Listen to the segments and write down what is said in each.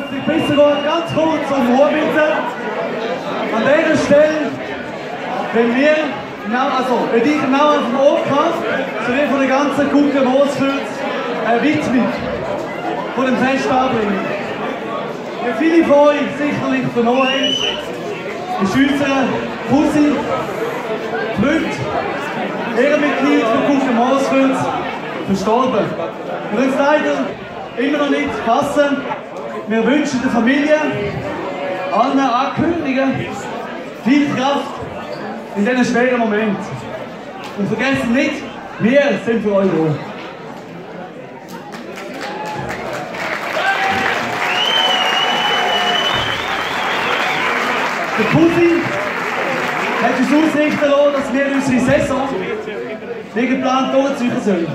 dürfte ich bitte ganz kurz um Ruhe bitten. An dieser Stelle, wenn wir, also wenn ich genau auf dem Oberkampf, sowie von der ganzen Kucke Moosfeld eine Widmung von dem Fest anbringen. Wie viele von euch sicherlich vernommen haben, ist unser Cousin, Freund, Ehrenmitglied von Kucke Moosfeld verstorben. Können es leider immer noch nicht fassen. Wir wünschen der Familie, allen Angehörigen viel Kraft in diesen schweren Moment. Und vergessen nicht, wir sind für euch da. Der Pussy hat uns ausrichten lassen, dass wir unsere Saison wie geplant durchziehen sollen.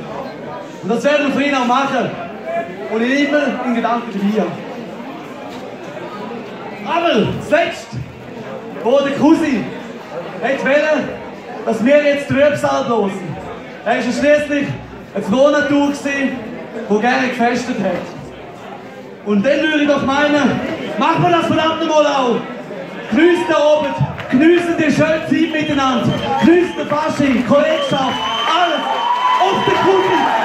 Und das werden wir für ihn auch machen. Und ich immer in Gedanken dabei haben. Aber zuletzt, wo der Cousin hat dass wir jetzt Trübsal bloßen. Er war schließlich eine Frohnatur, die gerne gefestet hat. Und dann würde ich doch meinen, machen wir das verdammt mal auch. Grüßt da oben, geniessen die schöne Zeit miteinander, geniessen den Fasching, Kollegschaft, alles. Auf der Cousin,